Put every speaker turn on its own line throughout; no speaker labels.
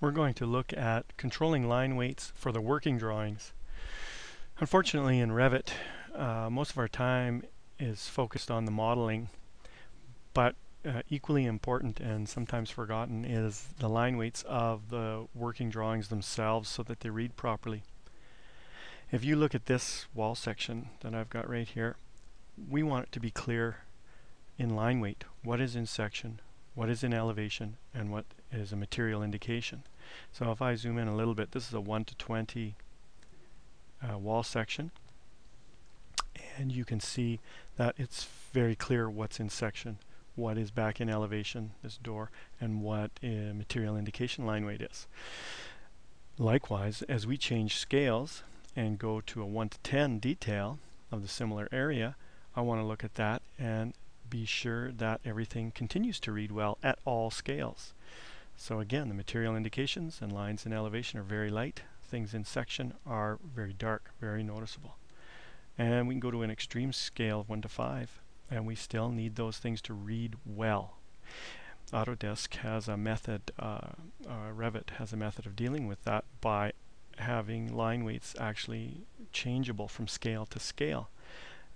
we're going to look at controlling line weights for the working drawings. Unfortunately in Revit uh, most of our time is focused on the modeling but uh, equally important and sometimes forgotten is the line weights of the working drawings themselves so that they read properly. If you look at this wall section that I've got right here we want it to be clear in line weight what is in section what is in elevation and what is a material indication. So if I zoom in a little bit, this is a 1 to 20 uh, wall section and you can see that it's very clear what's in section, what is back in elevation, this door, and what a material indication line weight is. Likewise, as we change scales and go to a 1 to 10 detail of the similar area, I want to look at that and be sure that everything continues to read well at all scales. So again, the material indications and lines in elevation are very light. Things in section are very dark, very noticeable. And we can go to an extreme scale of 1 to 5, and we still need those things to read well. Autodesk has a method, uh, uh, Revit has a method of dealing with that by having line weights actually changeable from scale to scale.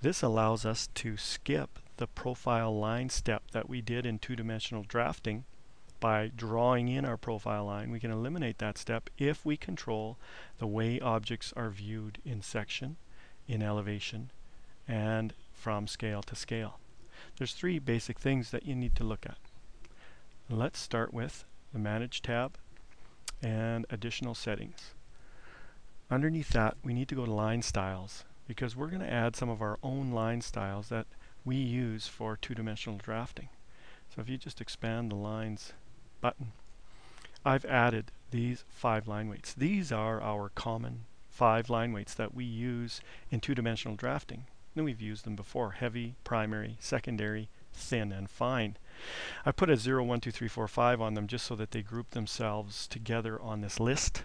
This allows us to skip the profile line step that we did in two-dimensional drafting by drawing in our profile line. We can eliminate that step if we control the way objects are viewed in section, in elevation, and from scale to scale. There's three basic things that you need to look at. Let's start with the Manage tab and additional settings. Underneath that, we need to go to Line Styles because we're going to add some of our own line styles that we use for two-dimensional drafting. So if you just expand the lines button, I've added these five line weights. These are our common five line weights that we use in two-dimensional drafting. And we've used them before, heavy, primary, secondary, thin, and fine. I put a 0, 1, 2, 3, 4, 5 on them just so that they group themselves together on this list.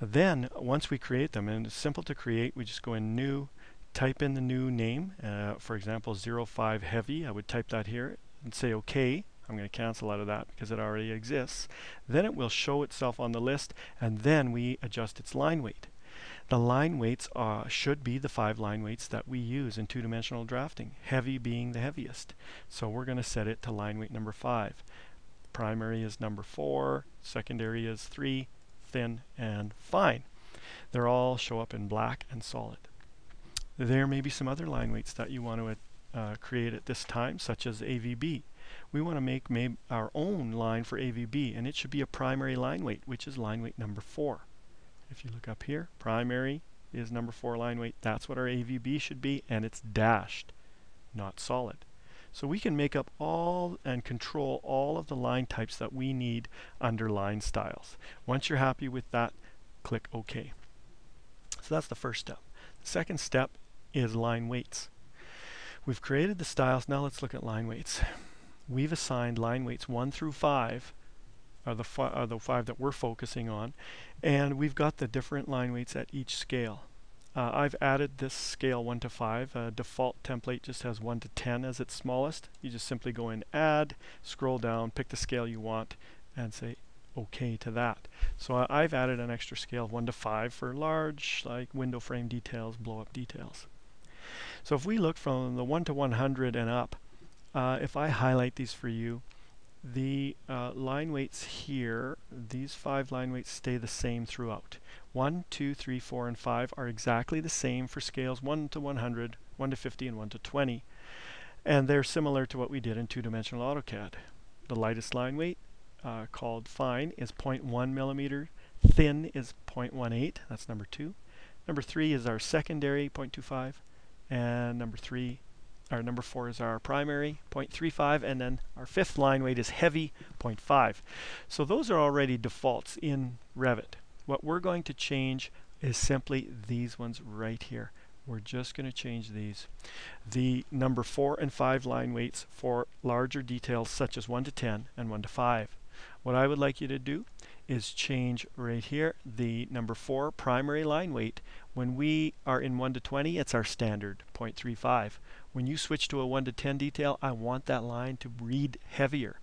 Then, once we create them, and it's simple to create, we just go in New, type in the new name, uh, for example 05 heavy, I would type that here and say OK. I'm going to cancel out of that because it already exists. Then it will show itself on the list and then we adjust its line weight. The line weights uh, should be the five line weights that we use in two-dimensional drafting, heavy being the heaviest. So we're going to set it to line weight number 5. Primary is number 4, secondary is 3, thin, and fine. They all show up in black and solid. There may be some other line weights that you want to uh, create at this time, such as AVB. We want to make our own line for AVB, and it should be a primary line weight, which is line weight number 4. If you look up here, primary is number 4 line weight. That's what our AVB should be, and it's dashed, not solid. So we can make up all and control all of the line types that we need under line styles. Once you're happy with that, click OK. So that's the first step. The second step is line weights. We've created the styles. Now let's look at line weights. We've assigned line weights 1 through 5 are the, are the five that we're focusing on. And we've got the different line weights at each scale. Uh, I've added this scale 1 to 5. Uh, default template just has 1 to 10 as its smallest. You just simply go in Add, scroll down, pick the scale you want, and say OK to that. So uh, I've added an extra scale of 1 to 5 for large, like window frame details, blow-up details. So if we look from the 1 to 100 and up, uh, if I highlight these for you, the uh, line weights here, these five line weights stay the same throughout. 1, 2, 3, 4, and 5 are exactly the same for scales 1 to 100, 1 to 50, and 1 to 20. And they're similar to what we did in two-dimensional AutoCAD. The lightest line weight, uh, called fine, is 0.1 millimeter. Thin is 0.18, that's number 2. Number 3 is our secondary, 0.25 and number three our number four is our primary 0.35 and then our fifth line weight is heavy 0.5 so those are already defaults in Revit. What we're going to change is simply these ones right here. We're just going to change these. The number 4 and 5 line weights for larger details such as 1 to 10 and 1 to 5 what I would like you to do is change right here the number 4 primary line weight. When we are in 1 to 20, it's our standard 0.35. When you switch to a 1 to 10 detail, I want that line to read heavier.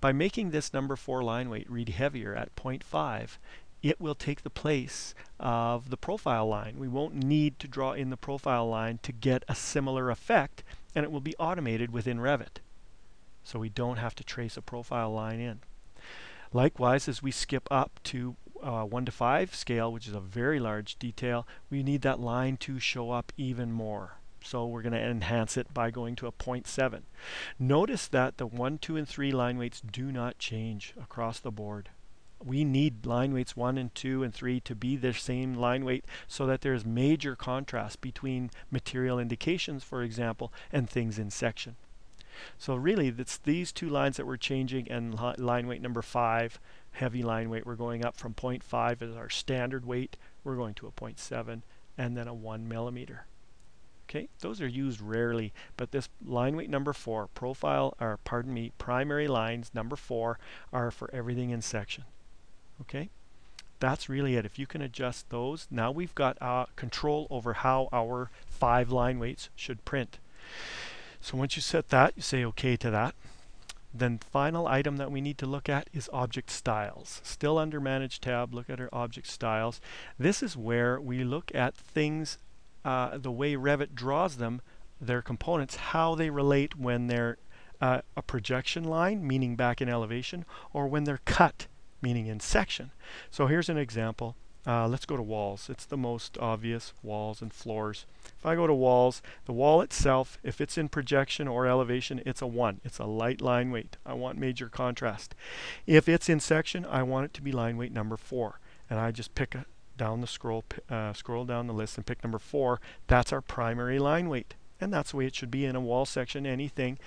By making this number 4 line weight read heavier at 0.5, it will take the place of the profile line. We won't need to draw in the profile line to get a similar effect, and it will be automated within Revit. So we don't have to trace a profile line in. Likewise, as we skip up to uh, 1 to 5 scale, which is a very large detail, we need that line to show up even more. So we're going to enhance it by going to a 0.7. Notice that the 1, 2, and 3 line weights do not change across the board. We need line weights 1 and 2 and 3 to be the same line weight so that there's major contrast between material indications, for example, and things in section. So really, it's these two lines that we're changing and li line weight number 5, heavy line weight, we're going up from 0.5 as our standard weight, we're going to a 0.7, and then a 1 millimeter. Okay, those are used rarely, but this line weight number 4, profile, or pardon me, primary lines number 4 are for everything in section. Okay, that's really it. If you can adjust those, now we've got uh, control over how our five line weights should print. So once you set that, you say OK to that. Then final item that we need to look at is object styles. Still under Manage tab, look at our object styles. This is where we look at things uh, the way Revit draws them, their components, how they relate when they're uh, a projection line, meaning back in elevation, or when they're cut, meaning in section. So here's an example. Uh, let's go to walls. It's the most obvious, walls and floors. If I go to walls, the wall itself, if it's in projection or elevation, it's a 1. It's a light line weight. I want major contrast. If it's in section, I want it to be line weight number 4. And I just pick a, down the scroll, uh, scroll down the list and pick number 4. That's our primary line weight. And that's the way it should be in a wall section. Anything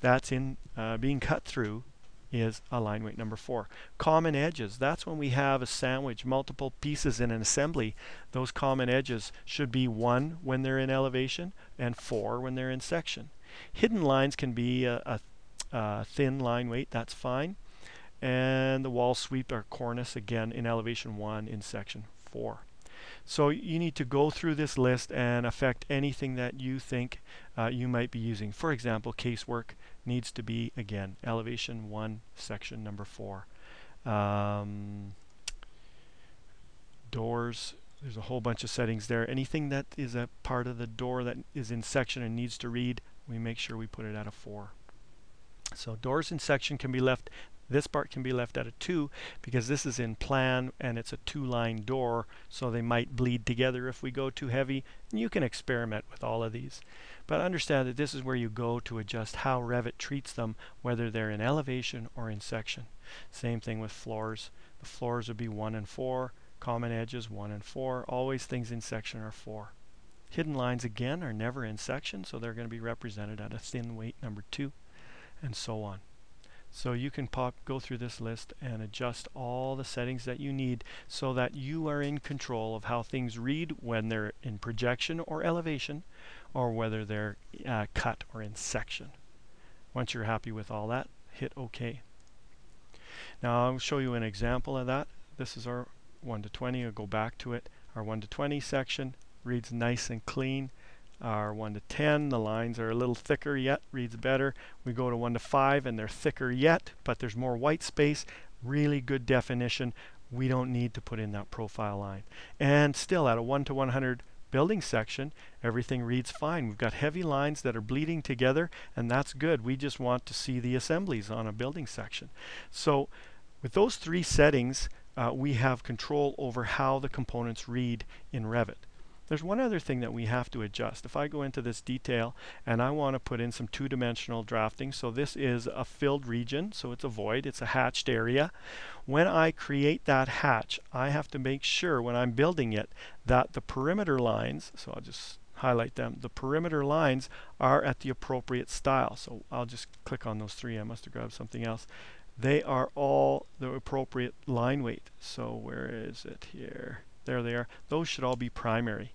that's in uh, being cut through is a line weight number four. Common edges, that's when we have a sandwich, multiple pieces in an assembly. Those common edges should be one when they're in elevation and four when they're in section. Hidden lines can be a, a, a thin line weight, that's fine. And the wall sweep or cornice again in elevation one in section four. So you need to go through this list and affect anything that you think uh, you might be using. For example, casework needs to be, again, elevation 1, section number 4. Um, doors, there's a whole bunch of settings there. Anything that is a part of the door that is in section and needs to read, we make sure we put it at a 4. So doors in section can be left this part can be left at a 2 because this is in plan and it's a two-line door, so they might bleed together if we go too heavy. And you can experiment with all of these. But understand that this is where you go to adjust how Revit treats them, whether they're in elevation or in section. Same thing with floors. The floors would be 1 and 4, common edges 1 and 4, always things in section are 4. Hidden lines again are never in section, so they're going to be represented at a thin weight number 2, and so on. So you can pop, go through this list and adjust all the settings that you need so that you are in control of how things read when they're in projection or elevation or whether they're uh, cut or in section. Once you're happy with all that, hit OK. Now I'll show you an example of that. This is our 1 to 20. I'll go back to it. Our 1 to 20 section reads nice and clean are 1 to 10. The lines are a little thicker yet, reads better. We go to 1 to 5 and they're thicker yet, but there's more white space. Really good definition. We don't need to put in that profile line. And still at a 1 to 100 building section, everything reads fine. We've got heavy lines that are bleeding together, and that's good. We just want to see the assemblies on a building section. So with those three settings, uh, we have control over how the components read in Revit. There's one other thing that we have to adjust. If I go into this detail and I want to put in some two-dimensional drafting, so this is a filled region, so it's a void, it's a hatched area. When I create that hatch, I have to make sure when I'm building it that the perimeter lines, so I'll just highlight them, the perimeter lines are at the appropriate style. So I'll just click on those three. I must have grabbed something else. They are all the appropriate line weight. So where is it here? There they are. Those should all be primary.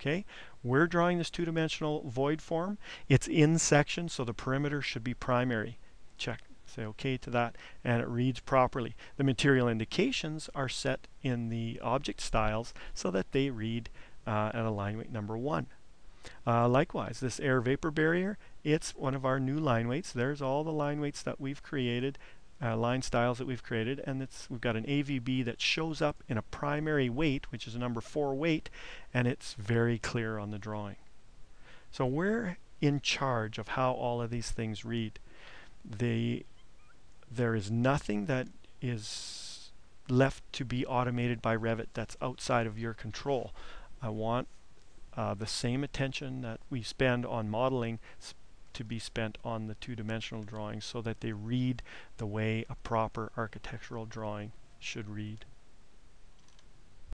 Okay, we're drawing this two-dimensional void form. It's in section, so the perimeter should be primary. Check, say OK to that, and it reads properly. The material indications are set in the object styles so that they read uh, at line weight number one. Uh, likewise, this air vapor barrier, it's one of our new line weights. There's all the line weights that we've created, uh, line styles that we've created, and it's we've got an AVB that shows up in a primary weight, which is a number four weight, and it's very clear on the drawing. So we're in charge of how all of these things read. The, there is nothing that is left to be automated by Revit that's outside of your control. I want uh, the same attention that we spend on modeling to be spent on the two-dimensional drawings so that they read the way a proper architectural drawing should read.